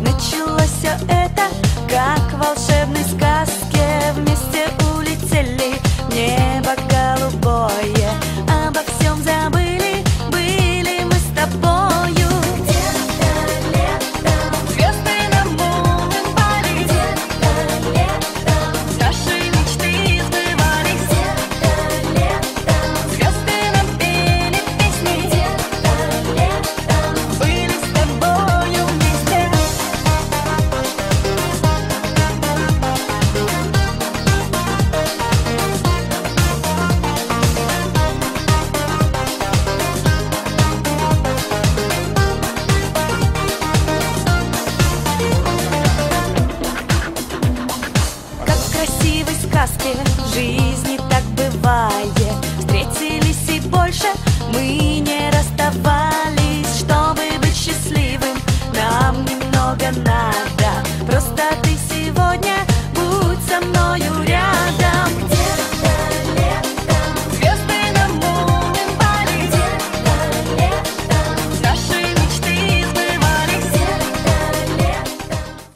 Началось все это как волшебство. Сказке жизни так бывает. Встретились и больше мы